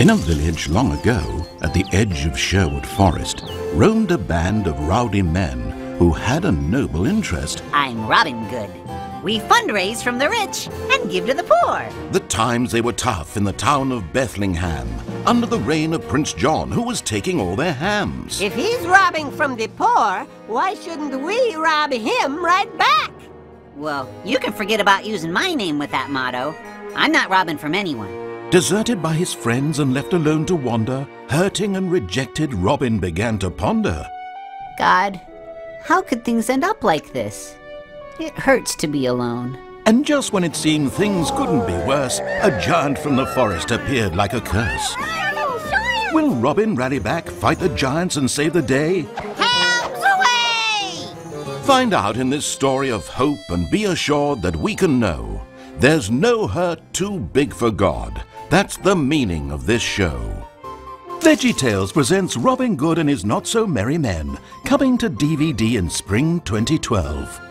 In a village long ago, at the edge of Sherwood Forest, roamed a band of rowdy men who had a noble interest. I'm Robin Good. We fundraise from the rich and give to the poor. The times they were tough in the town of Bethlehem, under the reign of Prince John, who was taking all their hams. If he's robbing from the poor, why shouldn't we rob him right back? Well, you can forget about using my name with that motto. I'm not robbing from anyone. Deserted by his friends and left alone to wander, hurting and rejected, Robin began to ponder. God, how could things end up like this? It hurts to be alone. And just when it seemed things couldn't be worse, a giant from the forest appeared like a curse. Will Robin rally back, fight the giants, and save the day? Hands away! Find out in this story of hope and be assured that we can know there's no hurt too big for God. That's the meaning of this show. Veggie Tales presents Robin Good and His Not So Merry Men, coming to DVD in spring 2012.